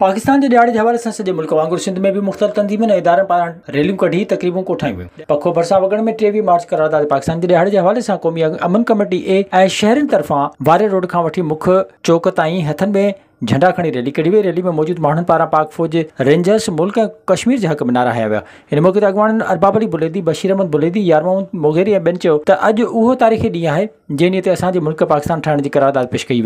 पाकिस्तान जे ॾियारे जे हवाले सां सॼे मुल्क वांगुरु सिंध में बि मुख़्तलिफ़ तंज़ीमुनि ऐं इदारनि पारां रैलियूं कढी तक़रीबूं कोठायूं वियूं पखो भरिसां वॻण में टेवीह मार्च करारदाद पाकिस्तान जे ॾियारे जे हवाले सां क़ौमी अमन कमेटी ए ऐं शहरनि तरफ़ां वारे रोड खां वठी मुख्य चौक ताईं हथनि में झंडा खड़ी रैली कड़ी हुई। रैली में मौजूद माण्हुनि पारा पाक फ़ौज रेंजर्स मुल्क कश्मीर जे हक़ में नारा हया मौक़े ते अरबाब अली बुलेदी, बशीर अहमद बुलेदी यारमोहन मोगेरी ऐं ॿियनि चयो त अॼु उहो तारीख़ी ॾींहुं मुल्क पाकिस्तान ठाहिण जी करारदाद पेश कई